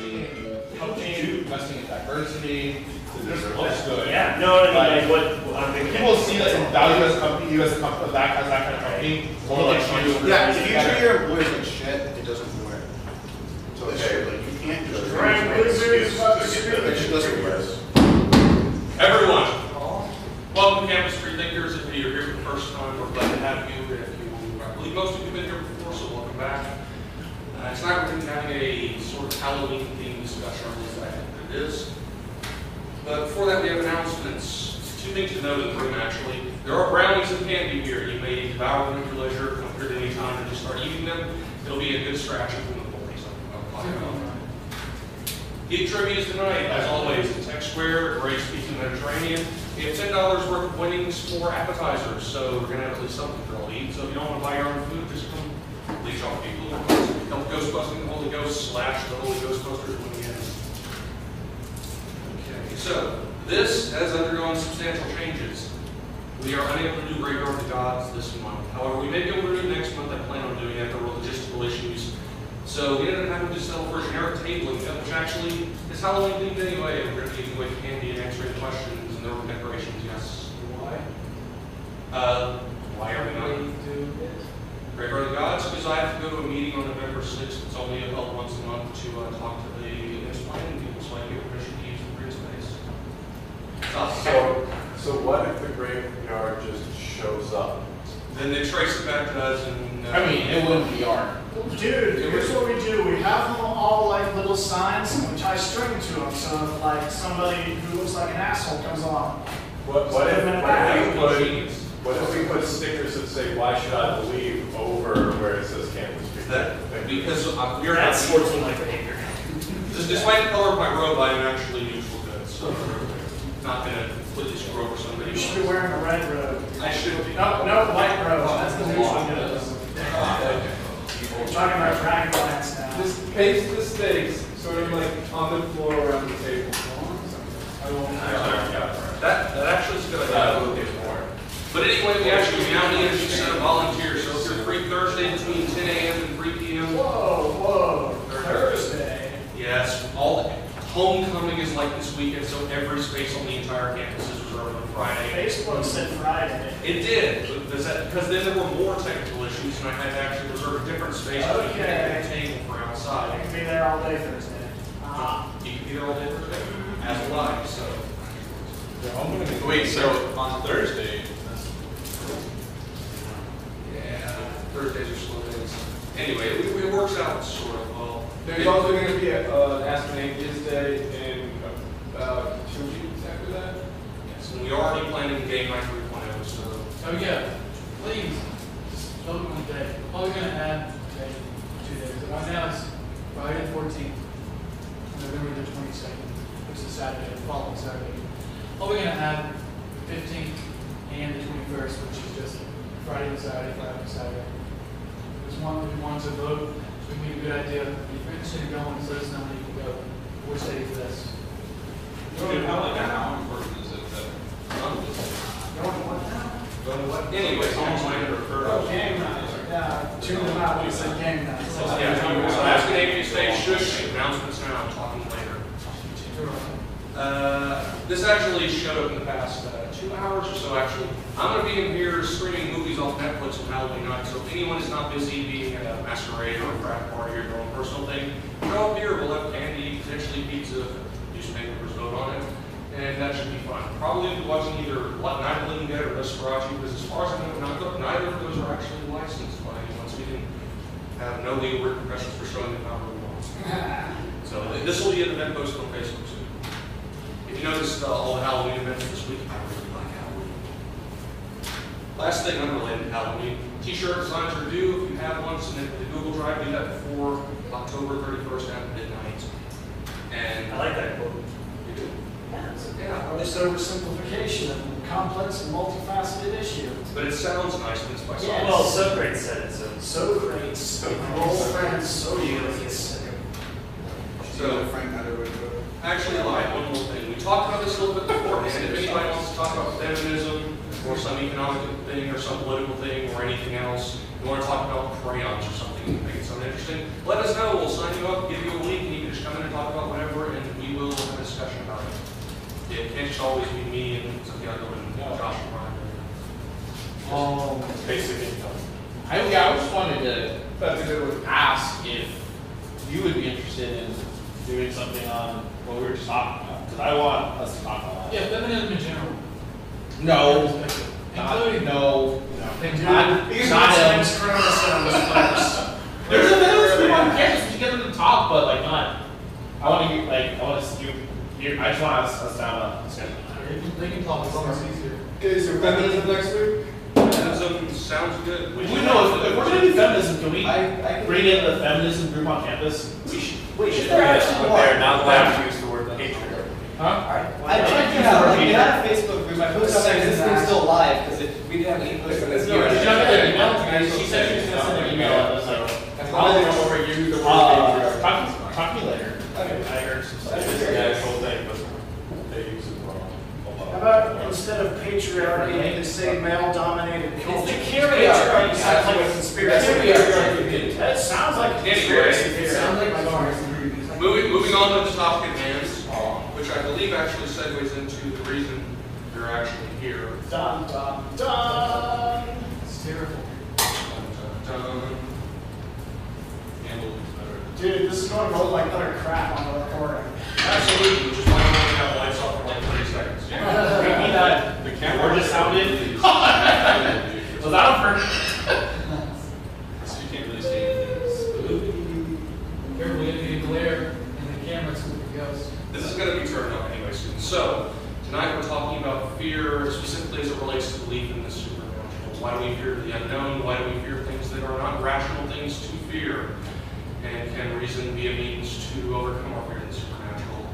Investing, investing in diversity. Looks good. Yeah, no, I mean, like, what, I'm thinking. People see that and value as a company, you as a company, that as that kind of company, more like you. Yeah, if you treat your employees like shit, it doesn't work. So it's Okay. like, you can't just. Right, Blueberry's about to It just doesn't work. Everyone, welcome Campus Freethinkers. If you're here for the first time, we're glad to have you. If you, I believe most of you have been here before, so welcome back. Uh, Tonight, we're going to be having a sort of Halloween themed discussion, or at least I think it is. But before that, we have announcements. Two things to note in the room, actually. There are brownies and candy here. You may devour them at your leisure, come here at any time and just start eating them. It'll be a good distraction from the bullies. Geek trivia tonight, as always, in Tech Square, Great Speaking Mediterranean. We have ten dollars worth of winnings for appetizers, so we're gonna have at least something for all to eat. So if you don't wanna buy your own food, just come leech off people. Help Ghostbusting the Holy Ghost slash the Holy Ghostbusters when we end. Okay, so this has undergone substantial changes. We are unable to do Graveyard of the Gods this month. However, we may be able to do it next month. I plan on doing it. There were logistical issues. So we ended up having to settle for generic tabling, which actually is Halloween themed anyway. We're going to be giving away candy and answering questions, and there were decorations, yes. Why? Uh, why are we Why not? do do this? Graveyard of Gods, because I have to go to a meeting on November sixth. It's only held once a month to uh, talk to the municipal planning people, so I get permission to use the green space. So, so what if the graveyard just shows up? Then they trace it back to us and. uh, I mean, it wouldn't be art. Dude, here's what we do, we have them all like little signs and we tie string to them, so if like somebody who looks like an asshole comes along. What, what if, Living what if we put, what if we put stickers that say, why should I believe, over where it says campus street? That, because uh, we're not. That's sportsmanlike behavior. Just Despite the color of my robe, I am actually neutral good, so not gonna completely screw over somebody. You should be wearing a red robe. I should be. No, no, white robe, that's the neutral good. We're talking about dragonflies now. Just paste the stakes, sort of like on the floor around the table. I won't. That, that actually is a good idea. But anyway, we actually now need a new set of volunteers, so if you're free Thursday between ten AM and three PM. Whoa, whoa, Thursday. Yes, all, homecoming is like this weekend, so every space on the entire campus is reserved on Friday. Facebook said Friday. It did, but does that, because then there were more technical issues, and I had to actually reserve a different space, so you can have a table for outside. You can be there all day Thursday. Uh, You can be there all day Thursday, as will I, so. Wait, so on Thursday, Yeah, Thursdays are slow days. Anyway, it, it works out sort of well. There's also gonna be a, uh, Ask an Atheist Day in about two weeks after that. Yes, and we already planning the game night three point oh, so. Oh, yeah, please, just vote one day. Probably gonna add day, two days. Right now it's Friday the fourteenth, November the twenty-second, which is Saturday, the following Saturday. Probably gonna add the fifteenth and the twenty-first, which is just Friday and Saturday, Friday and Saturday. There's one, we want to vote, so we need a good idea. If you're interested in going, let us know when you can go. Which day is this? Dude, how, like, how important is it that? Going what now? Anyways, almost like a Oh, refer. game night. Yeah, tune them out when you say game night. Yeah, so ask an atheist day, shush, announcements now, talking later. Uh, this actually showed up in the past uh, two hours or so, actually. I'm going to be in here streaming movies off Netflix on Halloween night, so if anyone is not busy being at a masquerade or a frat party or their own personal thing, show up here, we'll have candy, potentially pizza, newspapers, vote on it, and that should be fun. Probably be watching either Night of Living Dead or Desperado, because as far as I know, neither neither of those are actually licensed by anyone, so we can have no legal repercussions for showing them how we want. So this will be an event posted on Facebook soon. If you notice, uh, all the Halloween events this week, I really like Halloween. Last thing unrelated to Halloween, t-shirt designs are due. If you have one, submit to the Google Drive, do that before October thirty-first at midnight. And I like that quote. you do, Yeah, this oversimplification of a complex and multifaceted issue. but it sounds nice when it's by Yeah. Well, someone. Socrates said it, so. Socrates, Socrates, Socrates. So- Frank Underwood. Actually, I lied, one more thing. We talked about this a little bit beforehand. If anybody wants to talk about feminism, or some economic thing, or some political thing, or anything else, you want to talk about crayons or something, make it sound interesting, let us know, we'll sign you up, give you a link, and you can just come in and talk about whatever, and we will have a discussion about it. It can't just always be me and Santiago and Josh and Ryan. Um, Basic income. I, yeah, I just wanted to That's a ask if you would be interested in doing something on what we were just talking about, because I want us to talk about Yeah, feminism in general. No, Including. not, no, They do. not, These not him. names chromosomes first. There's a feminist group on campus, we get them to talk, but like not, I wanna like, I wanna you, you, I just want us, us to have a discussion. They can, talk as long as it's easier. Okay, so feminism next week? Feminism sounds good. We know, if, if we're gonna do feminism, can we I, I can. bring in the feminism group on campus? We should. Wait, should is there actually But one? they're not allowed to use the word patriarchy. Huh? I checked uh, it out, like, they had a Facebook group, I posted on there, this thing's still live, because it, we didn't have any posts on this. No, Did you it's not get that She said she was gonna send an email, I was like, I'll over use the word uh, talk, talk to me later. Okay. I heard some stuff. Yeah, this whole thing, but they use it wrong. How about instead of patriarchy, you can say male-dominated culture? the patriarchy. Sounds like a conspiracy. Patriarchy. That sounds like a conspiracy it. Sounds like ours. Moving, moving on to the topic at hand, which I believe actually segues into the reason you're actually here. Dun, dun, dun. It's terrible. Dun, dun, dun. Dude, this is going to roll like utter crap on the recording. Absolutely, which is why I'm only have lights off for like thirty seconds. Bring me that, The camera just sounded. Was that on? So you can't really see anything. Careful, you get glare and the camera's with the ghost. This is gonna be turned on anyway soon. So, tonight we're talking about fear, specifically as it relates to belief in the supernatural. Why do we fear the unknown? Why do we fear things that are not rational things to fear? And can reason be a means to overcome our fear of the supernatural?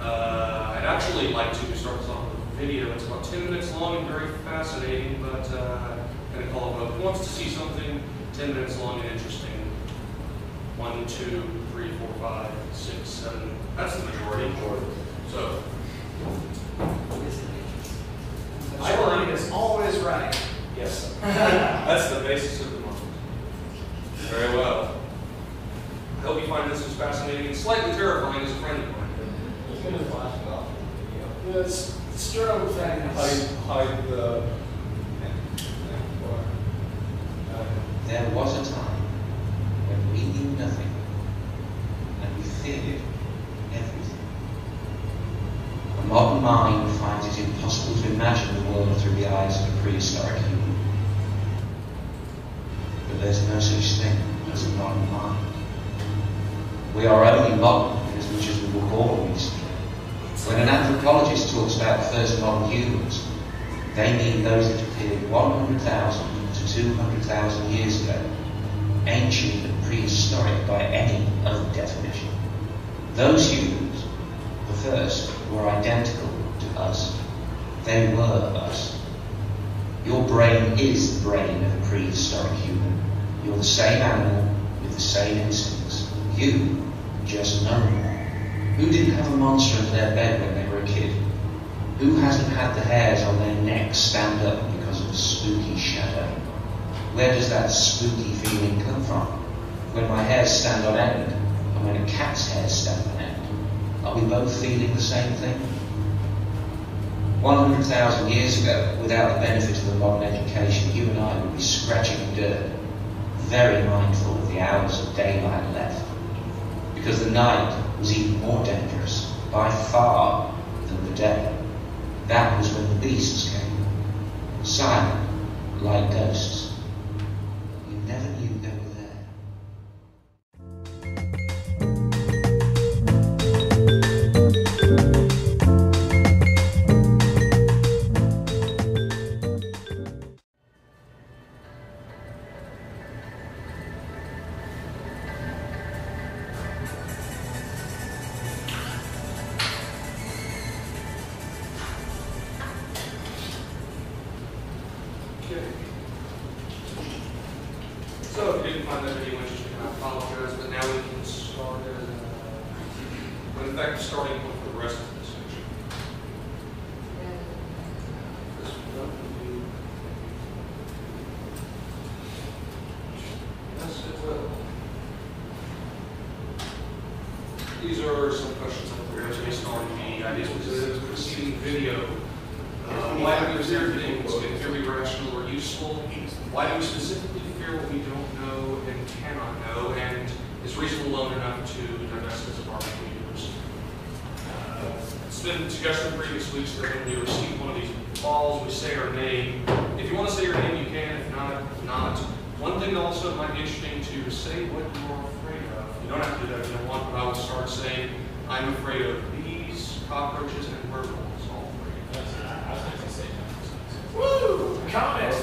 Uh, I'd actually like to start this off with a video. It's about 10 minutes long and very fascinating, but uh, kind of call it vote. Who wants to see something 10 minutes long and interesting? One, two, three, four, five, six, seven. That's the majority. So, Majority is always right. yes. That's the basis of the moment. Very well. I hope you find this as fascinating and slightly terrifying as a friend of mine. It's gonna flash it off. This strobe thing Hide, is. hide the. There was a time when we knew nothing and we feared everything. A modern mind We are only modern as much as we were born recently. When an anthropologist talks about the first modern humans, they mean those that appeared 100,000 to 200,000 years ago, ancient and prehistoric by any other definition. Those humans, the first, were identical to us. They were us. Your brain is the brain of a prehistoric human. You're the same animal with the same instincts. You just know. Who didn't have a monster under their bed when they were a kid? Who hasn't had the hairs on their neck stand up because of a spooky shadow? Where does that spooky feeling come from? When my hairs stand on end, and when a cat's hairs stand on end, are we both feeling the same thing? 100,000 years ago, without the benefit of a modern education, you and I would be scratching dirt, very mindful of the hours of daylight left. Because the night was even more dangerous, by far, than the day. That was when the beasts came, silent, like ghosts. These are some questions that were based on the ideas presented in preceding video. Uh, why do we fear things that can be rational or useful? Why do we specifically fear what we don't know and cannot know? And is reason alone enough to divest us of our believers? It's been suggested in previous weeks that when we receive one of these calls, we say our name. If you want to say your name, you can. If not, not. One thing also might be interesting to say what you are don't have to do that if you don't want, but I will start saying, I'm afraid of bees, cockroaches, and bird balls, all three. I was going to say that. Woo! Comment.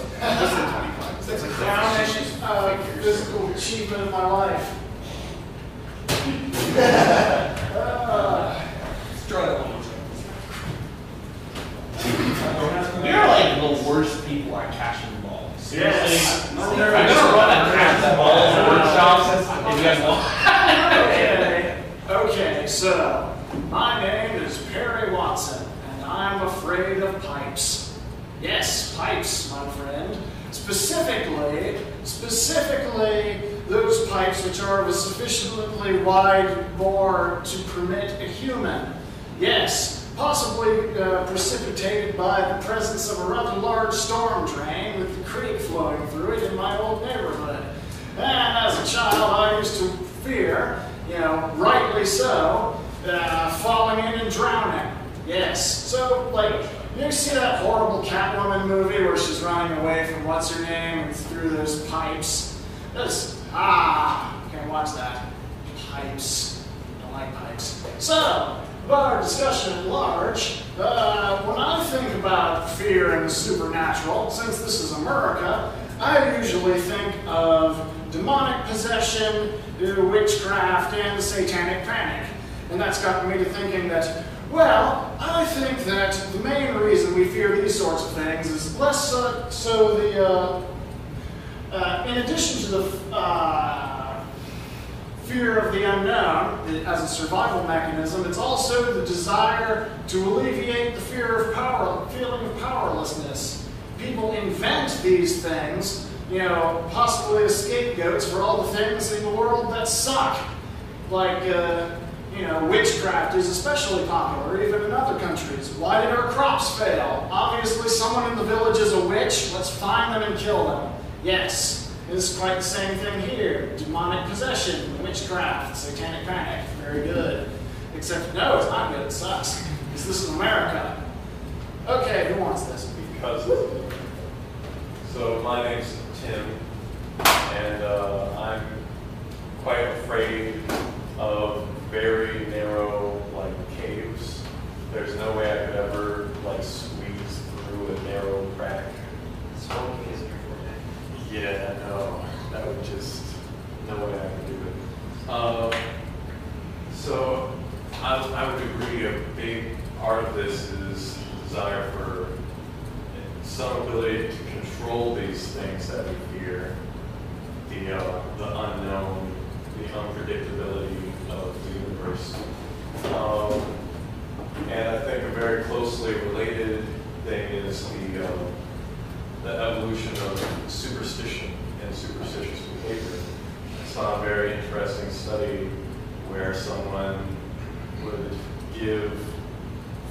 Crowning, uh, physical achievement of my life. Uh, Let's try that one more time. We are like the worst people at catching balls. Seriously. Yes. I'm gonna run a catch balls workshops if you guys want. Okay, so my name is Perry Watson, and I'm afraid of pipes. Yes, pipes, my friend. Specifically, specifically those pipes which are of a sufficiently wide bore to permit a human. Yes, possibly uh, precipitated by the presence of a rather large storm drain with the creek flowing through it in my old neighborhood. And as a child, I used to fear, you know, so, uh, falling in and drowning. Yes. So, like, you see that horrible Catwoman movie where she's running away from what's her name and through those pipes? Just, ah, can't watch that. Pipes. Don't like pipes. So, about our discussion at large, uh, when I think about fear and the supernatural, since this is America, I usually think of demonic possession, witchcraft, and satanic panic. And that's gotten me to thinking that, well, I think that the main reason we fear these sorts of things is less so the, uh, uh, in addition to the uh, fear of the unknown as a survival mechanism, it's also the desire to alleviate the fear of power, feeling of powerlessness. People invent these things, you know, possibly as scapegoats for all the things in the world that suck. Like, uh, you know, witchcraft is especially popular, even in other countries. Why did our crops fail? Obviously, someone in the village is a witch. Let's find them and kill them. Yes, it's quite the same thing here. Demonic possession, witchcraft, satanic panic. Very good. Except, no, it's not good. It sucks. Because this is America. Okay, who wants this? Because, so my name's Tim, and uh, I'm quite afraid of very narrow, like, caves. There's no way I could ever, like, squeeze through a narrow crack. Smoking is your forte. Yeah, no, that would just, no way I could do it. Uh, so, I, I would agree, a big part of this is desire for some ability to control these things that we fear, the, uh, the unknown, the unpredictability of the universe. Um, and I think a very closely related thing is the, um, the evolution of superstition and superstitious behavior. I saw a very interesting study where someone would give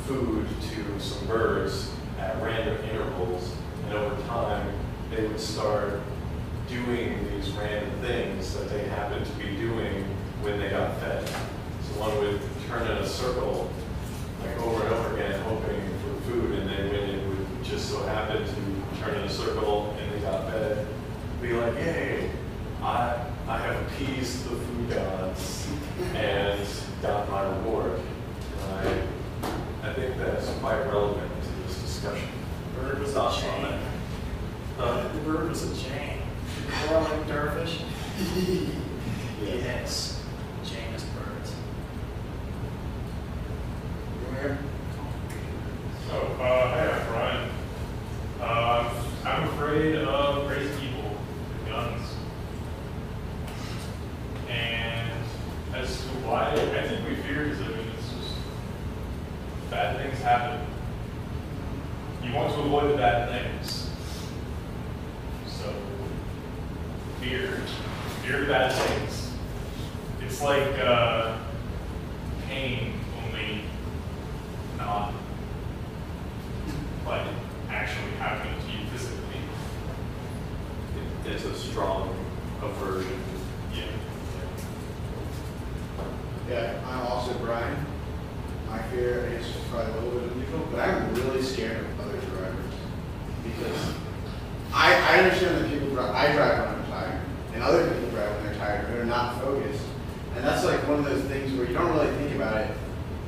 food to some birds at random intervals, and over time, they would start doing these random things that they happened to be doing when they got fed. So one would turn in a circle, like over and over again, hoping for food, and then when it would just so happen to turn in a circle and they got fed, be like, yay, I, I have appeased the food gods and got my reward. And I, I think that's quite relevant to this discussion. Bird was a Thoughts on chain. that? Uh, The bird was a chain. More like darfish. Yes. Janus birds. So, uh, hi, I'm Brian. Uh, I'm afraid of crazy people with guns. And as to why, I think we fear because, I mean, it's just, bad things happen. You want to avoid the bad things. So, fear, fear the bad things. It's like, uh, pain, only not like it's a strong aversion. Yeah. Yeah, I'm also Brian. My fear I guess is probably a little bit unusual, but I'm really scared of other drivers because I, I understand that people drive. I drive when I'm tired, and other people drive when they're tired or they're not focused, and that's like one of those things where you don't really think about it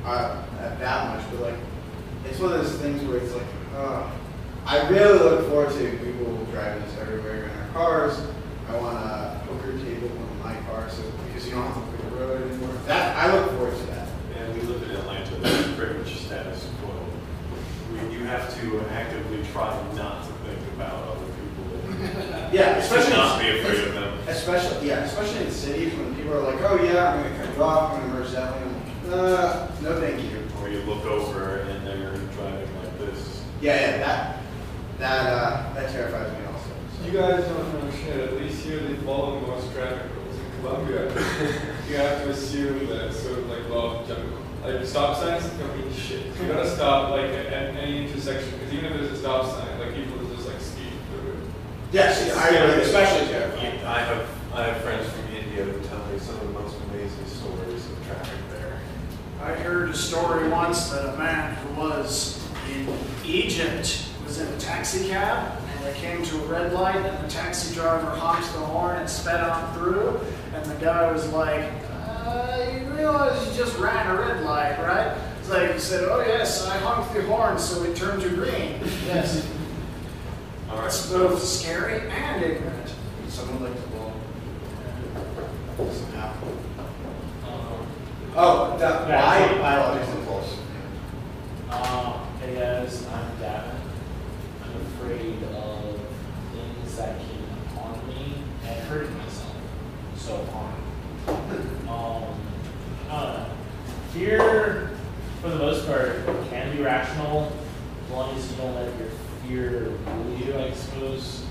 uh, that much, but like it's one of those things where it's like, uh, I really look forward to people driving this everywhere in our cars. I want a poker table in my car, so because you don't have to pick a road anymore. That I look forward to that. And we live in Atlanta, that's pretty much status quo. We- You have to actively try not to think about other people. Yeah, especially not be afraid of them. Especially, yeah, especially in cities when people are like, oh yeah, I'm gonna cut you off, I'm gonna merge that lane. I'm like, uh, no thank you. Or you look over and they're driving like this. Yeah, yeah, that, that, uh, that terrifies me also. so. You guys don't understand, at least here they follow most traffic rules. In Colombia, you have to assume that sort of like law of jungle. Like stop signs don't mean shit. You gotta stop like at, at any intersection, because even if there's a stop sign, like people will just like speed through it. Yes, I agree, especially terrifying. I have, I have friends from India who tell me some of the most amazing stories of traffic there. I heard a story once that a man who was in Egypt was in a taxi cab and they came to a red light and the taxi driver honked the horn and sped on through and the guy was like, uh, you realize you just ran a red light, right? It's like you said, oh yes, I honked the horn so it turned to green. Yes. All right. It's both scary and ignorant. Someone like to blow. Somehow. Um, Oh, that, Yeah, why so- biologics impulse? Um, hey guys, I'm Gavin. I'm afraid of things that can harm me and hurting myself. So harm. Um, know. Fear, for the most part, can be rational as long as you don't let your fear rule you, I suppose.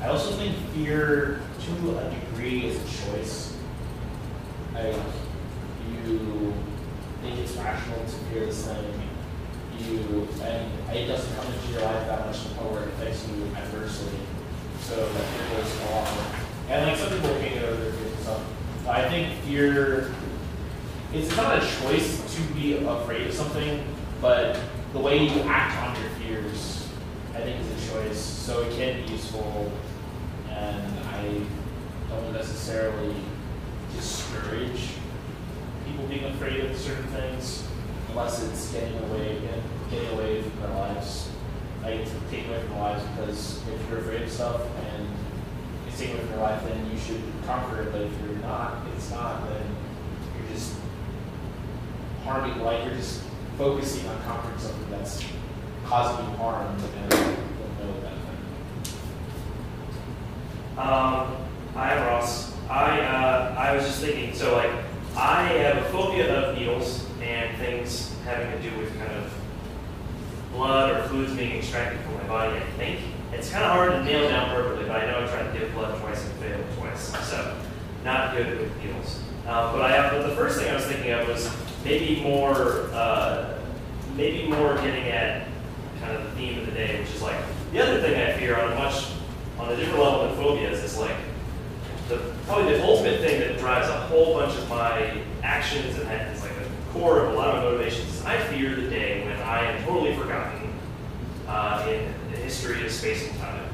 I also think fear, to a degree, is a choice. Like, you think it's rational to fear this thing, you, and it doesn't come into your life that much point where it affects you adversely. So that fear goes along. And like some people can't get over their fears. I think fear, it's not a choice to be afraid of something, but the way you act on your fears, I think is a choice. So it can be useful, and I don't necessarily discourage people being afraid of certain things unless it's getting away getting away from their lives. Like taking away from their lives because if you're afraid of stuff and taking away your life, then you should conquer it. But if you're not, it's not, then you're just harming like you're just focusing on conquering something that's causing you harm and you don't know. Um, hi, Ross. I, uh, I was just thinking, so like, I have a phobia of needles and things having to do with kind of blood or fluids being extracted from my body, I think. It's kind of hard to nail down perfectly, but I know I tried to give blood twice and failed twice. So, not good with needles. Uh, but I but the first thing I was thinking of was maybe more, uh, maybe more getting at kind of the theme of the day, which is like, the other thing I fear on a much, on a different level than phobias is like, the, probably the ultimate thing that drives a whole bunch of my actions and is like the core of a lot of my motivations I fear the day when I am totally forgotten uh, in the history of space and time.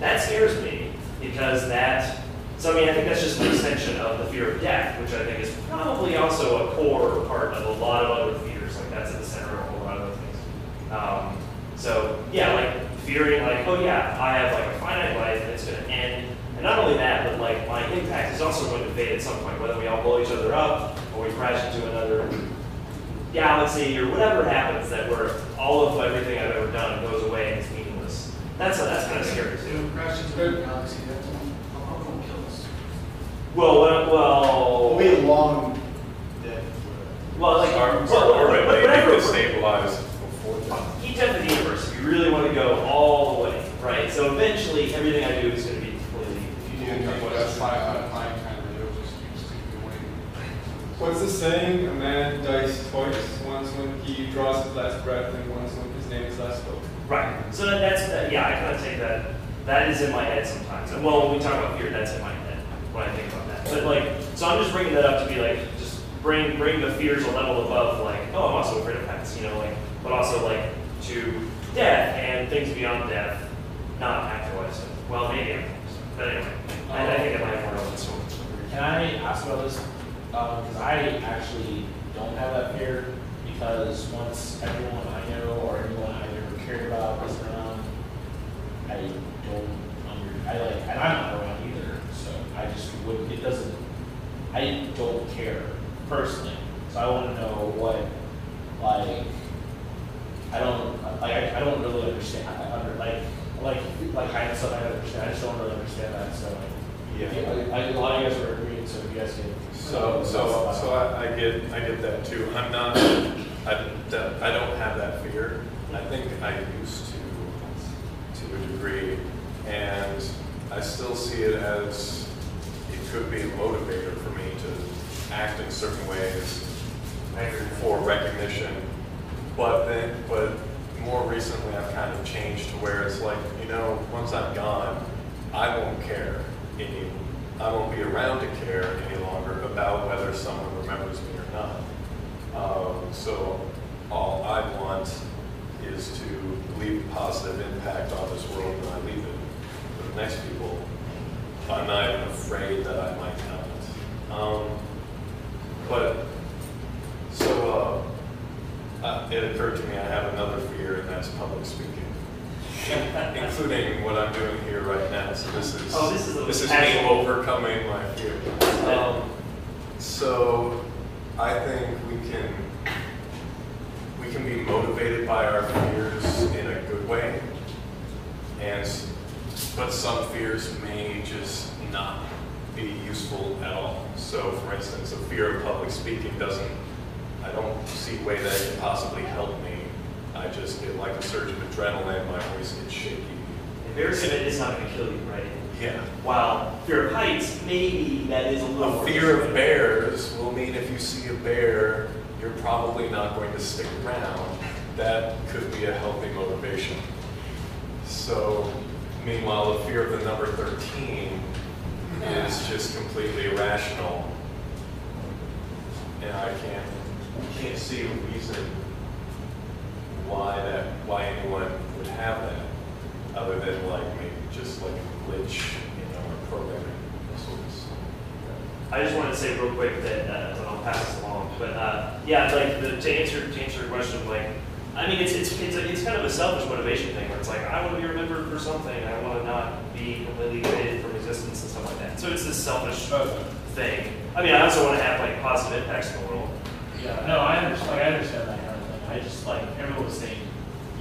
That scares me because that, so I mean, I think that's just an extension of the fear of death, which I think is probably also a core part of a lot of other fears. Like that's at the center of a whole lot of other things. Um, so yeah, like fearing like, oh yeah, I have like a finite life and it's going to end. And not only that, but like my impact is also going to fade at some point, whether we all blow each other up or we crash into another galaxy or whatever happens that where all of everything I've ever done goes away and it's meaningless. That's that's kind of scary too. Crash into the galaxy, that's, how come kill us? Well, well, well, It'll be a long day. well, like, Our, well, well, orbit but may whatever. get before then. Each end of the universe, if you really want to go all the way, right? So eventually, everything I do is going to be completely. If you do what that's five out of nine kind of, you'll just keep sticking away. What's the saying? A man dies twice. Once when he draws his last breath, and once when his name is last spoken. Right. So that, that's that, yeah. I kind of take that that is in my head sometimes. And well, when we talk about fear, that's in my head when I think about that. But like, so I'm just bringing that up to be like, just bring bring the fears a level above like, oh, I'm also afraid of heights, you know, like, but also like to death and things beyond death, not afterlife. So, well, maybe afterlife. But anyway, I, I think I might have more relevance. So. Can I ask about this? Um, because I actually don't have that fear because once everyone I know or anyone I ever cared about is around, I don't under, I like, and I'm not around either, so I just wouldn't, it doesn't, I don't care personally. So I want to know what, like, I don't, like, I, I don't really understand, I under, like, like, like and stuff, I understand, I just don't really understand that, so Yeah. I, I, a lot of you guys are agreeing, so if you guys can. So, so, so I, I get, I get that too. I'm not, I, I don't have that fear. I think I used to, to a degree. And I still see it as, it could be a motivator for me to act in certain ways for recognition. But then, but more recently, I've kind of changed to where it's like, you know, once I'm gone, I won't care any, I won't be around to care any longer about whether someone remembers me or not. Um, so all I want is to leave a positive impact on this world when I leave it for the next people. I'm not even afraid that I might not. Um, but so uh, uh, it occurred to me I have another fear, and that's public speaking, including what I'm doing here right now. So this is Oh, this is this is me overcoming my fear. Um, so I think we can we can be motivated by our fears in a good way, and but some fears may just not be useful at all. So, for instance, a fear of public speaking doesn't. I don't see a way that it can possibly help me. I just get like a surge of adrenaline, my voice gets shaky. and Embarrassment is not going to kill you, right? Yeah. While fear of heights, maybe that is a little A more fear of bears will mean if you see a bear, you're probably not going to stick around. That could be a healthy motivation. So, meanwhile, the fear of the number 13 is just completely irrational. And I can't, can't see a reason why that, why anyone would have that, other than like maybe just like a glitch in our programming. sorts. I just wanted to say real quick that, uh, and I'll pass this along, but, uh, yeah, like, the, to answer, to answer your question, like, I mean, it's, it's, it's, a, it's kind of a selfish motivation thing, where it's like, I want to be remembered for something, I want to not be completely evaded from existence and stuff like that. So it's this selfish thing. I mean, I also want to have, like, positive impacts in the world. Yeah, no, I understand, like, I understand that kind of thing. I just, like, everyone was saying,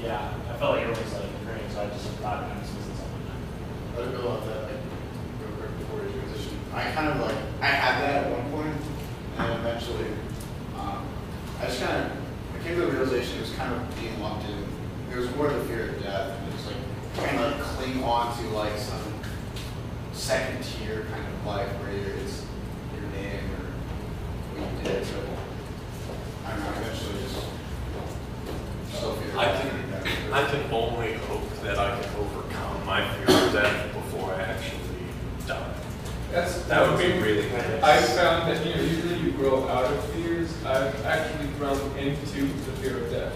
yeah, I felt like everyone was like agreeing, so I just thought I was something. It go on that, like, real quick before we transition. I kind of like, I had that at one point, and eventually, um, I just kind of, I came to the realization it was kind of being lumped in. It was more the fear of death, and it's like trying to like cling on to like some second tier kind of life where it's your name or what you did. So I don't know, eventually just still feel. I can, I can only hope that I can overcome my fear of death before I actually die. That's That would be really nice. I found that you know usually you grow out of fears. I've actually grown into the fear of death.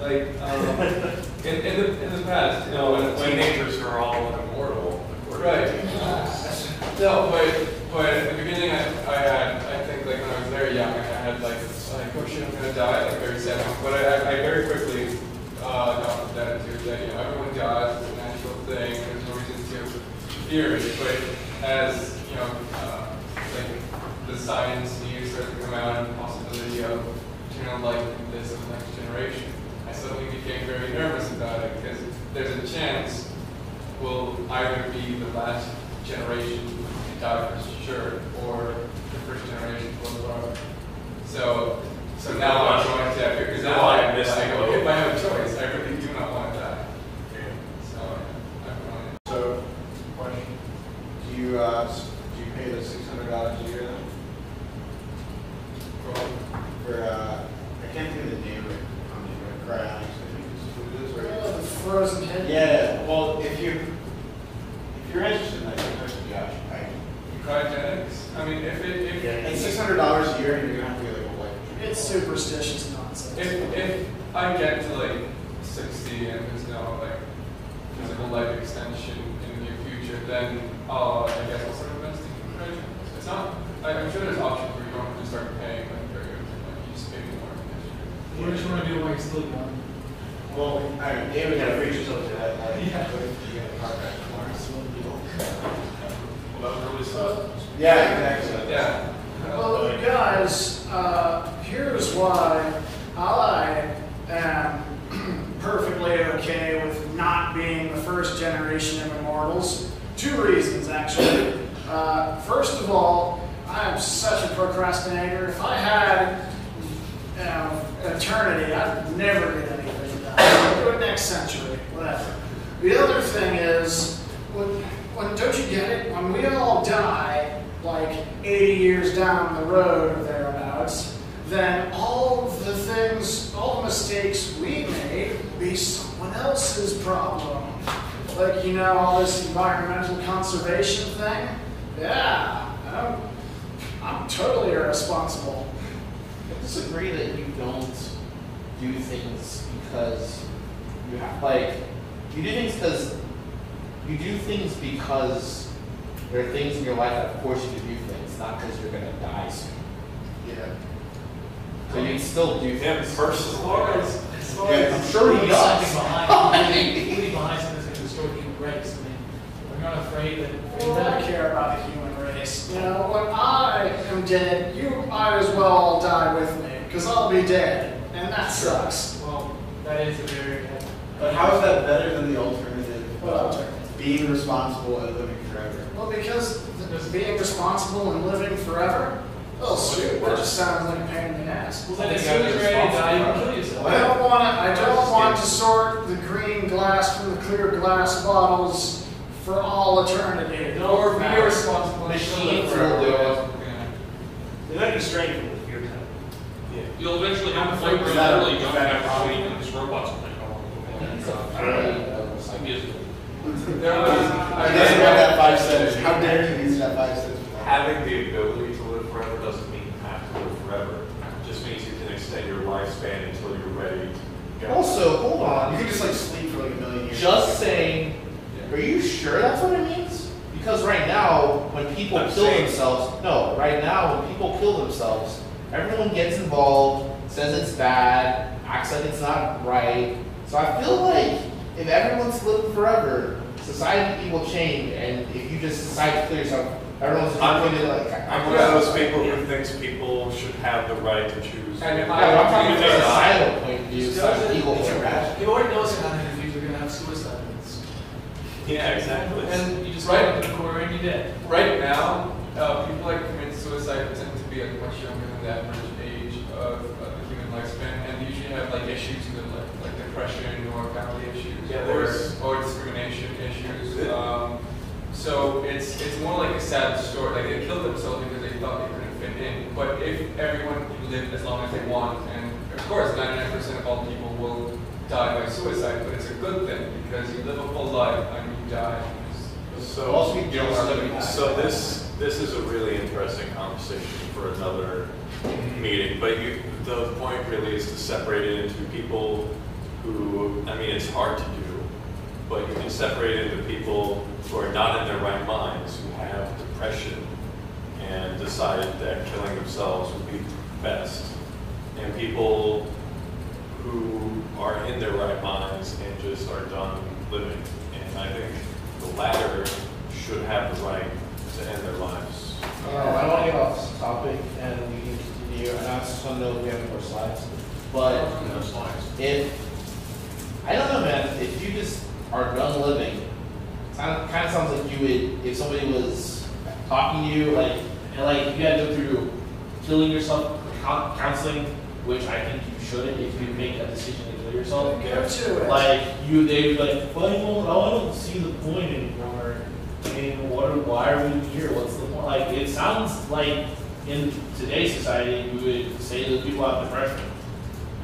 Like um, in, in the in the past, you know, when, when Teenagers are all immortal, Right. No, but but at the beginning, I, I had I think like when I was very young, I had like like oh shit, I'm gonna die, like very sad. But I, I, very quickly uh, adopted that attitude that you know everyone dies, it's a natural thing. There's no reason to fear it. But as you know, uh, like the science news started to come out and the possibility of eternal life in this the next generation, I suddenly became very nervous about it because there's a chance we'll either be the last generation to die for sure, or first generation. So, so now I'm going to have because now oh, I I miss like, the okay, boat. if I have a choice, I really do not want to die. So, I'm going. So, question, do you, uh, s- do you pay the six hundred dollars a year then? For, uh, I can't think of the name of it, company, but Cryonics, I think is what it is, Oh, right? the frozen head. Yeah, well, if you, you're interested in that, don't you, Josh? I- Cryogenics, I mean, if it, if, And six hundred dollars a year, and you're gonna have to get like a life. It's superstitious nonsense. if, if I get to like sixty and there's no like physical life extension in the near future, then, uh, I guess I'll start investing in cryogenics. It's not, I, I'm sure there's options where you don't have to start paying like very, like you just pay more. What do you want to do while you're still young? Well, I mean, David got a free yourself to that, like, Yeah. you got a car crash tomorrow. Well, that was really sad. Yeah, exactly. Yeah. Well, you guys, uh, here's why I am perfectly okay with not being the first generation of immortals. Two reasons, actually. Uh, first of all, I am such a you know, eternity, I'd never get anything done. Do it next century, whatever. The other thing is, when, when don't you get it? When we all die, like 80 years down the road or thereabouts, then all the things, all the mistakes we made will be someone else's problem. Like, you know, all this environmental conservation thing? Yeah, I'm, I'm totally irresponsible. I disagree that you don't do things because you have, like, you do things because, you do things because there are things in your life that force you to do things, not because you're gonna die soon. Yeah. So you can still do Him things. personally. As far Yeah, as I'm sure he leaving does. something behind, leaving leaving behind something that's going to restore human race. I mean, I'm not afraid that. Well, I care about the human race. You know, when I am dead, you might as well all die with me, because I'll be dead, and that sucks. Well, that is a very. But how is that better than the alternative? What of alternative? Being responsible and living forever. Well, because th- being responsible and living forever, oh shoot, that just sounds like a pain in the ass. Well, then as soon as you're ready to die, you kill yourself. I don't want to. I don't want to sort the green glass from the clear glass bottles for all eternity. Or be matter. irresponsible and still live Machines forever. will do it. They're not constrained from the fear time. You'll eventually have a Is point where that- you really is don't have to problem? wait, and this robot's will take He's over. of Like, There was, I doesn't want that five cents. How dare you use that five cents? Having the ability to live forever doesn't mean you have to live forever. It just means you can extend your lifespan until you're ready to go. Also, hold on. You on, could just like sleep for like a million years. just saying, are you sure that's what it means? Because right now, when people I'm kill saying- themselves, no, right now, when people kill themselves, everyone gets involved, says it's bad, acts like it's not right. So I feel like if everyone's living forever, society will change, and if you just decide to kill yourself, everyone's just I'm going to like. I'm one of those people who thinks people should have the right to choose. And if Yeah, but I'm talking If from a die. societal point of view, it's not an legal point of view. You already know what's going to happen in the future. You're going to have suicide rates. Yeah, exactly. And you just Right. the corner and you're dead. right now, uh, people that commit suicide tend to be like much younger than the average age of, of the human lifespan, and they usually have like issues with like, like depression or family issues Yeah, or, or discrimination issues. Um, so it's it's more like a sad story. Like they killed themselves because they thought they couldn't fit in. But if everyone lived as long as they want, and of course, 99% of all people will die by suicide, but it's a good thing because you live a full life and you die. So, Also, you know, you so this, this is a really interesting conversation for another meeting, but you, the point really is to separate it into people who, I mean, it's hard to do, but you can separate it into people who are not in their right minds, who have depression and decided that killing themselves would be best, and people who are in their right minds and just are done living. And I think the latter should have the right to end their lives. Uh, I don't want to get off this topic, and we can continue, and I just want to know if we have more slides. But No slides. if, I don't know, man, if you just are done living, it kind of sounds like you would, if somebody was talking to you, like, and like, you gotta go through killing yourself, counseling, which I think you shouldn't if you make a decision to kill yourself. Go to it. Like you, they'd like, well, oh, I don't see the point anymore. I mean, what? Are, why are we here? What's the point? Like, it sounds like in today's society, we would say those people have depression,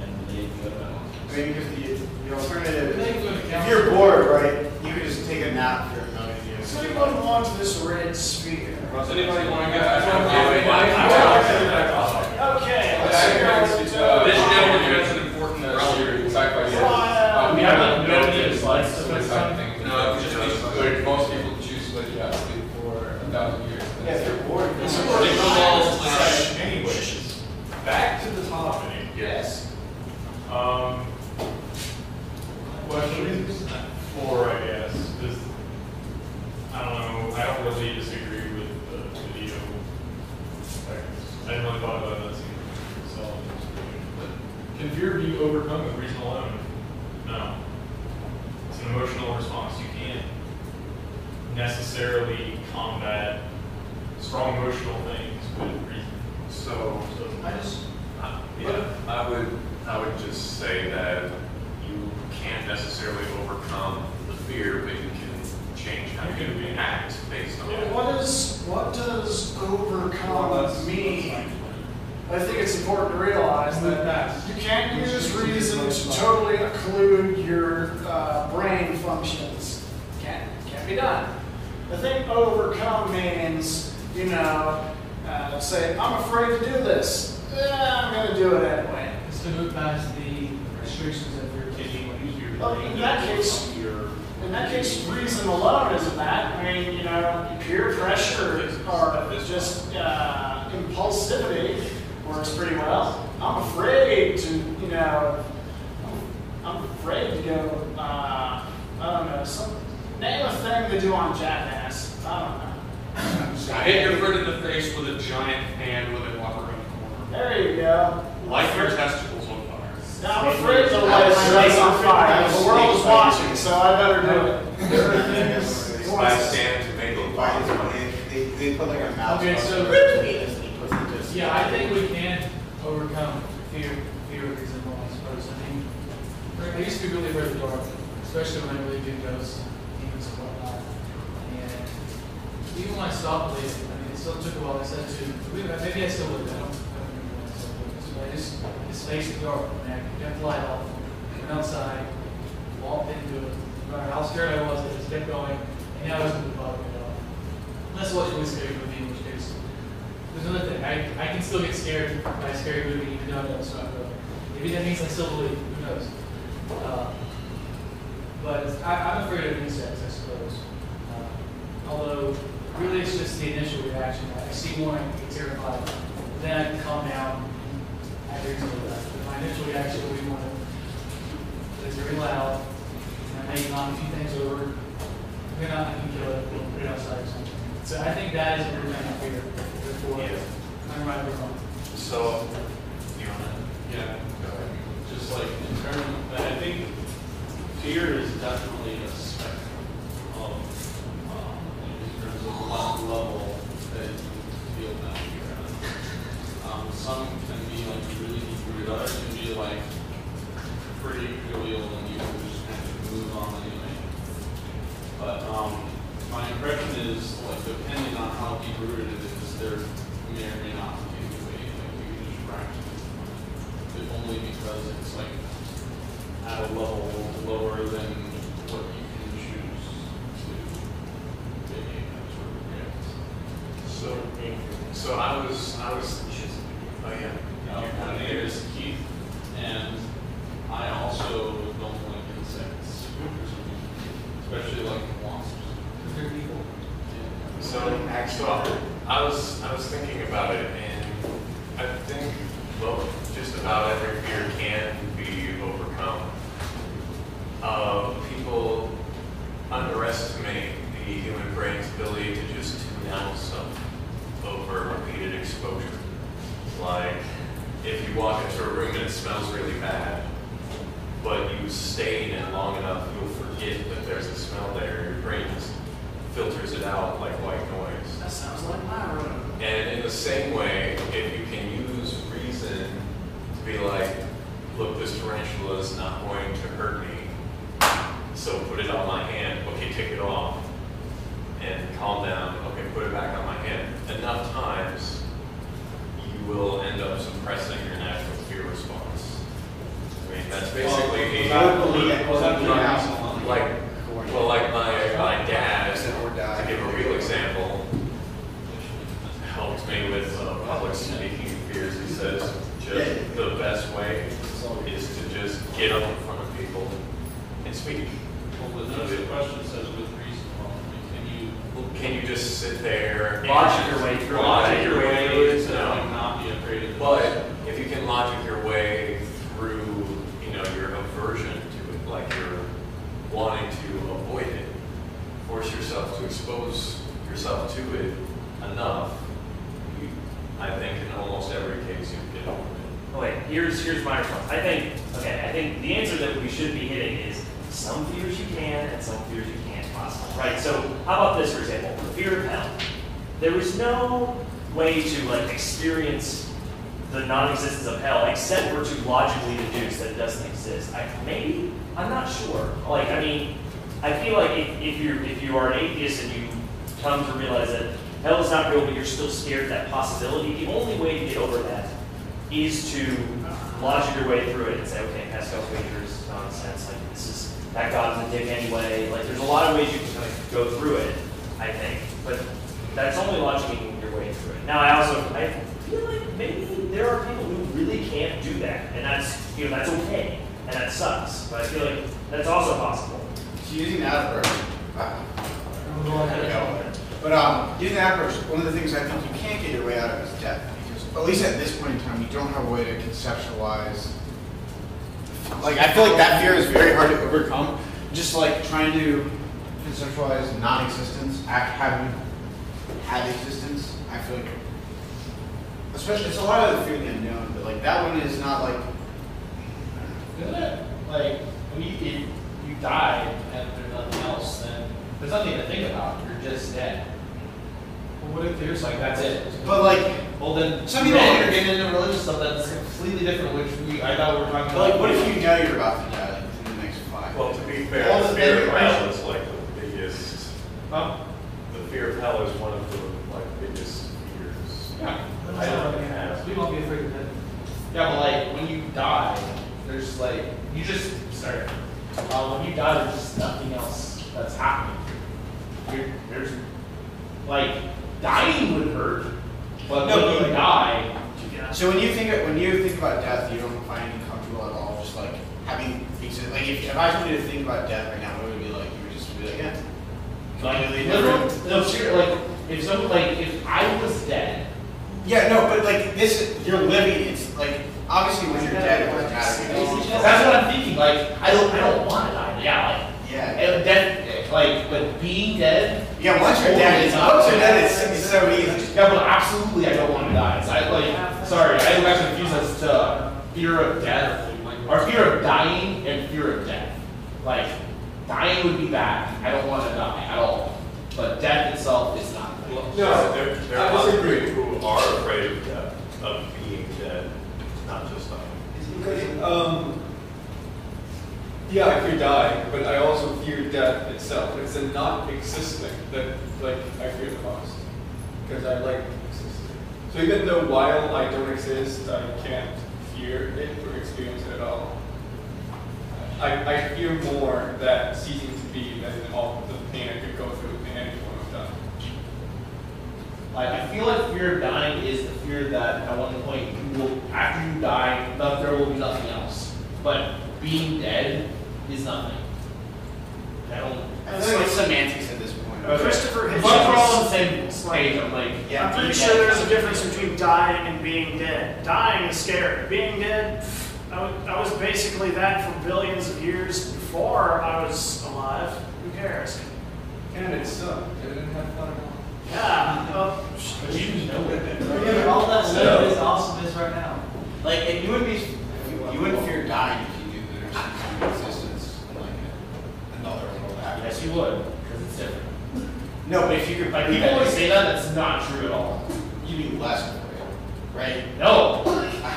and they go to I mean, because the, the alternative, They is- go to if you're bored, right, you could just take a nap for a million years. Does anyone want this red sphere? Does anybody want to get? Okay, I let's think go. it's, uh, This gentleman has an important. Uh, your sci-fi series. uh, Um, We have yeah, a- we slides to so it's put on? something- No, just these- most people choose what you have to do for a thousand years. Yeah, if you're bored. This is then- where the walls slash- Anyways, back to the topic. Yes. Um, question four, I guess, is, I don't know, I don't really disagree with the video. Like, I didn't really thought about that scene, so, but can fear be overcome with reason alone? No. It's an emotional response, you can't necessarily combat strong emotional things with reason. So, So, I just, uh, yeah, I would, I would just say that you can't necessarily overcome the fear, but you can change how You can you act based on it. What is, what does Well, overcome that's- mean? I think it's important to realize Move that past. you can't use reason to totally occlude your uh, brain functions. Can't, can't be done. I think overcome means, you know, uh, say, I'm afraid to do this. Eh, I'm going to do it anyway. it's to move past the restrictions of your kidney when you Well, in that case, in that case, reason alone isn't that. I mean, you know, peer pressure or just uh, impulsivity works pretty well. I'm afraid to, you know, I'm, I'm afraid to go. Uh, I don't know. Some name a thing they do on Jackass. I don't know. I hit your friend in the face with a giant hand when they walk around the corner. There you go. Light your testicles on fire. Now, I'm afraid to light my legs on fire. The world is watching, so I better do it. There are things. I stand to make a Why is law. it, they, they put like a mouse. Okay, so- the penis and he puts it just. Yeah, I think we can overcome fear, fear of reason alone, I suppose. I mean, I used to be really afraid of the dark, especially when I really did ghosts, demons and whatnot. And even when I stopped believing, I mean, it still took a while, I said to, maybe maybe I still would, I don't, I don't remember when I still. So I just, faced the dark, and I kept the light off, went outside, walked into it, no matter how scared I was, I just kept going, and now it doesn't bother me at all. That's what's really scary me, which case, there's another thing. I, I can still get scared by a scary movie even though I know it's not. Maybe that means I still believe. Who knows? Uh, but I, I'm afraid of insects, I suppose. Uh, although, really, it's just the initial reaction. I see one, I get terrified. Then I calm down. I agree with that. But my initial reaction will be one it's very loud. And I may knock a few things over. Then I can kill it, we'll put it outside or something. So I think that is a real thing I fear. Therefore, Yeah. I'm right or wrong. So, you wanna? Yeah, just like in terms, I think fear is definitely a spectrum of, um, in terms of what level that you feel that fear at. Um, some can be like really deep rooted, others can be like pretty trivial and you can just kind of move on anyway. But, um, my impression is, like, depending on how deep rooted it is, there may or may not be a way that you can just practice it only because it's like at a level lower than what you can choose to maybe sort of react. So, so I was, I was, oh yeah. Uh, my name is Keith, and I also don't like insects, especially like wasps. They're evil. Yeah. So, so I was, I was thinking about it, and I think, well, just about every fear can be overcome. Uh, people underestimate the human brain's ability to just tune out stuff over repeated exposure. Like, if you walk into a room and it smells really bad, but you stay in it long enough, you'll forget that there's a smell there. Your brain just filters it out like white noise. That sounds like my room. And in the same way, if you can use reason to be like, look, this is not going to hurt me, so put it on my hand, okay, take it off, and calm down, okay, put it back on my hand. Enough times, you will end up suppressing your natural fear response. I mean, that's basically I a, would believe it. Was that Yeah. the house? like, well, like my, my dad, Or die. to just sit there and Logic your way through it. Logic your way through it, to no. like not be afraid of the But if you can logic your way through, you know, your aversion to it, like you're wanting to avoid it, force yourself to expose yourself to it enough, you, I think in almost every case you can get over it. Oh, wait, here's, here's my response. I think, okay, I think the answer that we should be hitting is some fears you can and some fears you can't possibly, right? So how about this, for example, the fear of hell. There is no way to like experience the non-existence of hell except for to logically deduce that it doesn't exist. I, maybe, I'm not sure. Like, I mean, I feel like if, if you're, if you are an atheist and you come to realize that hell is not real, but you're still scared of that possibility, the only way to get over that is to logic your way through it and say, okay, Pascal's wager is nonsense. Like this is that God's a dick anyway. Like there's a lot of ways you can kind of go through it, I think. But that's only logicking your way through it. Now I also I feel like maybe there are people who really can't do that, and that's you know that's okay, and that sucks. But I feel like that's also possible. So using that approach, uh, Go ahead. But um, using that approach, one of the things I think you can't get your way out of is death, because at least at this point in time, you don't have a way to conceptualize. Like I feel like that fear is very hard to overcome. Just like trying to conceptualize non-existence, having had existence. I feel like, especially it's a lot of the fear of the unknown, but like that one is not like. Isn't it? Like, when you, if you die and there's nothing else, then there's nothing to think about. You're just dead. Well, what if there's Like, that's it. But like, Well, then, Some people- then you're getting into religious stuff that's completely different, which we, I thought we were talking but like, what if you know you're about to die like, within the next five? Well, to be fair, All the the fear of hell is like the biggest, Huh? the fear of hell is one of the like biggest fears. Yeah. I don't have. We won't be afraid of that. Yeah, but like, when you die, there's like, you just, sorry, uh, when you die, there's just nothing else that's happening. There's, like, dying would hurt, but No, when you like- die, So when you think when you think about death, you don't find it comfortable at all. Just like having. Like if, if I told you to think about death right now, what would it be like? You would just be like, yeah. like, literal, no, ser- like, if some, like, if I was dead, Yeah, no, but like this, you're living. It's like obviously when you're dead, it doesn't matter. that's what I'm thinking, like, I don't, I don't wanna die, yeah, like, Yeah. death, like, but being dead. Yeah. Once you're dead, it's once you're dead, it's, it's so easy. Yeah, but absolutely, I don't want to die. So I like, sorry, I am actually confused as to fear of death, or fear of dying and fear of death. Like, dying would be bad. I don't want to die at all. But death itself is not. No, there, there I are other disagree. people who are afraid of death, of being dead, not just dying. Because, um, yeah, I fear dying, but I also fear death itself. It's a not existing that, like, I fear the most. Because I like existing. So even though while I don't exist, I can't fear it or experience it at all. I, I fear more that ceasing to be than all the pain I could go through in any form of death. Like, I feel like fear of dying is the fear that at one point you will, after you die, that there will be nothing else. But being dead is nothing. I don't. I feel like semantics at this point. Christopher If we're all on the Hitchens. same page, I'm like, Yeah, I'm pretty sure there's a difference between dying and being dead. Dying is scary. Being dead, I was basically that for billions of years before I was alive. Who cares? And it sucked. I didn't have fun at all. Yeah. well, you know it. All that stuff is awesomeness right now. Like, and you wouldn't be, you wouldn't fear dying if you knew that there's some existence in like another world after. Yes, you would, because it's different. No, but if you could, Like people always say that, that's not true at all. you be less afraid, right? No,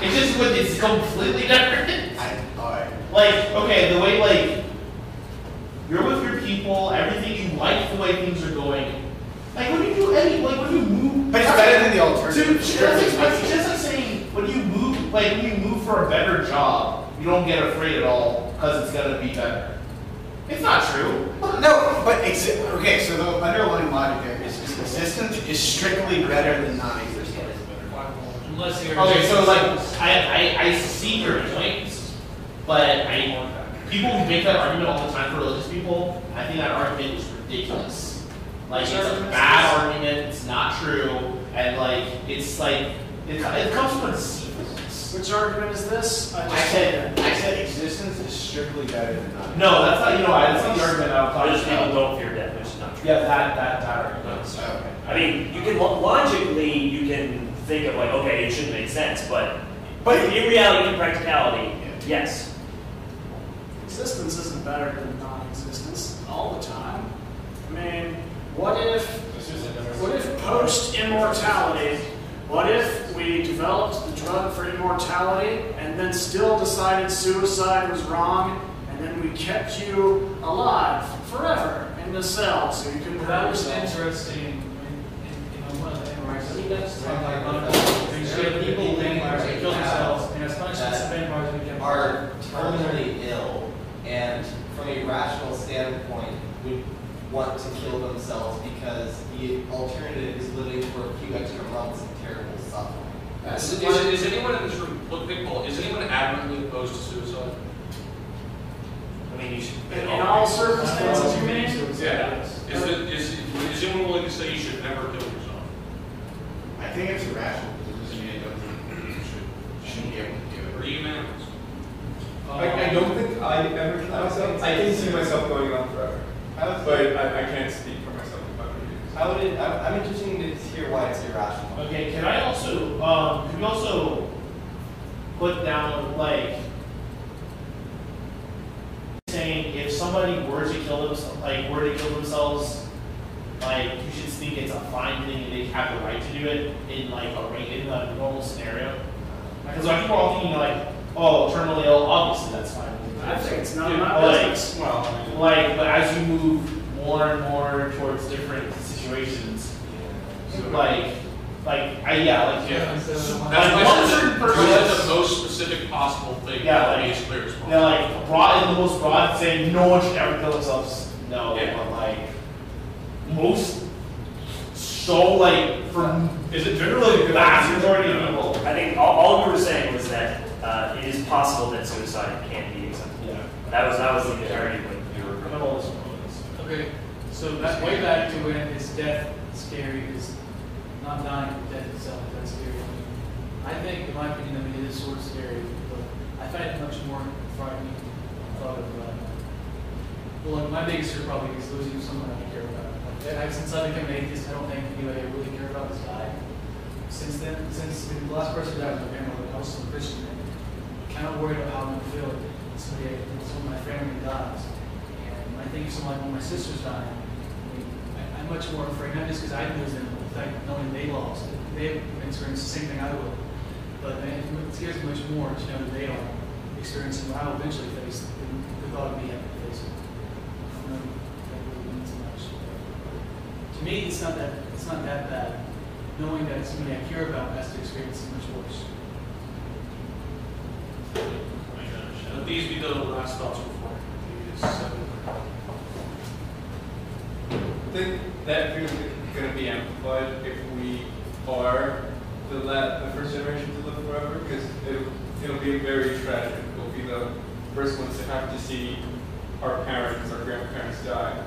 it's just with it's completely different. I, alright. Like okay, the way like you're with your people, everything you like the way things are going. Like when you do any, like when you move, But it's better than the Dude, alternative. that's like, just like saying when you move, like when you move for a better job, you don't get afraid at all because it's gonna be better. It's not true. No, but exi- okay, so the underlying logic there is is existence is strictly better than non-existence. Unless you're. Okay, so like I, I, I see your points, but I people who make that argument all the time for religious people, I think that argument is ridiculous. Like it's a bad argument. It's not true, and like it's like it, it comes from a deceitfulness. Which argument is this? I just- said I said existence is strictly better than not. no. That's not you know. That's not the argument I'm talking Those people about. don't fear death, which is not true. Yeah, that that that argument. Okay. I mean, you can logically, you can think of like, okay, it shouldn't make sense, but but in reality, in practicality, yes. Existence isn't better than non-existence all the time. I mean, what if, what if post-immortality, what if we developed the drug for immortality and then still decided suicide was wrong and then we kept you alive forever in the cell so you couldn't hurt That was yourself? interesting in, in, in one of the MRIs. I think that's Talking right. about They There people people vampires that right kill now themselves, and as punishment, that vampires that become. are terminally ill and from a rational standpoint would want to kill themselves because the alternative is living for a few extra months of. Is, is, is anyone in this room, look, big poll, is anyone adamantly opposed to suicide? I mean, you should. In in all circumstances, you mean? Yeah. Is it, is, is anyone willing to say you should never kill yourself? I think it's irrational, but it doesn't mean I don't think you should, shouldn't be able to do it. Or unanimous? I, I don't think I ever kill myself. I can see myself going on forever, but I, I can't speak for myself if I were to. How would it, I'm, I'm interested to hear why it's irrational. Okay, can I also, um, can we also put down, like, saying if somebody were to kill themselves, like, were to kill themselves, like, you should think it's a fine thing and they have the right to do it in, like, a, ra- in a normal scenario? Because I think we're all thinking, like, oh, terminally ill, obviously that's fine. I think it's not Dude, my like. Well, like, but as you move more and more towards different situations, like, like, I, yeah, like, Yeah. Instead of one- That's Like, one I certain said, person- do the most specific possible thing, Yeah, that like- be as clear as possible. They're like broad in the most broad, saying no one should ever kill themselves. No, Yeah. but like most, so like for Is it generally a the good vast idea? majority of people. I think all, all you were saying was that uh, it is possible that suicide can be acceptable. Yeah. That was that was the majority of what you were. Come on, listen to this. Okay, so that way back to when is death scary, is not dying from death itself, that's scary. I think, in my opinion, I mean, it is sort of scary, but I find it much more frightening thought of, uh, well, like, my biggest fear probably is losing someone I care about. Like, since I became an atheist, I don't think anybody really care about has died. Since then, since the last person died was my grandmother, I was still a Christian, and kind of worried about how I'm gonna feel if somebody, if someone in my family dies. And I think someone like when my sister's dying, much more afraid, not just because I lose them, but the fact knowing they lost, they experienced the same thing I will. But it scares me much more to know that they are experiencing what I will eventually face than the thought of me having to face it. I don't know that really means much. To me, it's not that, it's not that bad, knowing that somebody I care about has to experience it much worse. Oh Let these be the last thoughts before these seven. I think that fear is going to be amplified if we are the la- the first generation to live forever, because it'll, it'll be very tragic. We'll be the first ones to have to see our parents, our grandparents die,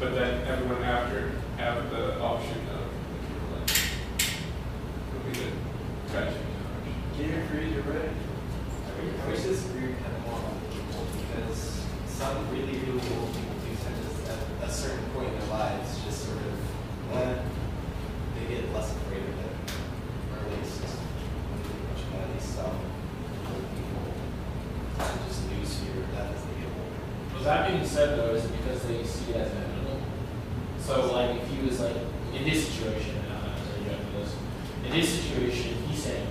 but then everyone after have the option of like, it'll be the tragic generation. Get your freeze, you're ready. I wish this grew kind of more on because some really, really old people do tend to, at a certain point in their lives, just sort of, eh, they get less afraid of it. Or at least, when they get much about at least some old people kind of just lose fear of death as they get older. Well, that being said, though, is because they see it as inevitable? So, like, if he was like in his situation, and I'm not saying you have to do this, in his situation, he's saying,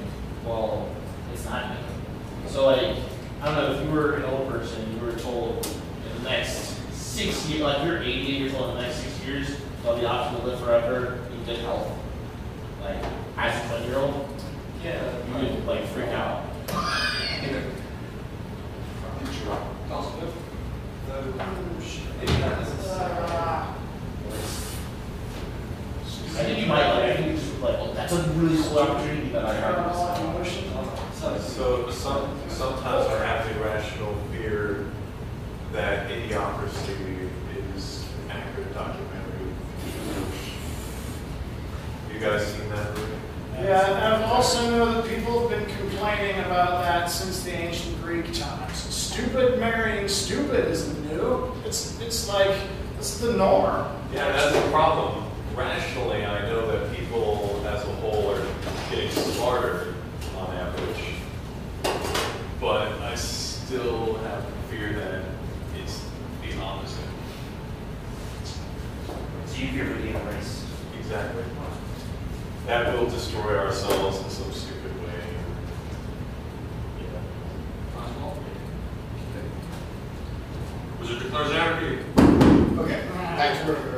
well, it's not inevitable. So, like, I don't know, if you were an old person, you were told in the next six years, like you're 80 years old, in the next six years, you have the option to live forever in good health. Like, as a 20 year old, Yeah. you would like freak out. I think you might like. I think it's like. That's a really cool opportunity that I have. So some sometimes I have irrational fear that idiocracy is an accurate documentary. You guys seen that movie? Yeah, and I also know that people have been complaining about that since the ancient Greek times. Stupid marrying stupid isn't new. It's it's like it's the norm. Yeah, that's the problem. Rationally, I know that people as a whole are getting smarter on average. But I still have fear that it's the opposite. So you fear being embraced. Exactly. That will destroy ourselves in some stupid way. Yeah. Wizard declares anarchy. Okay, back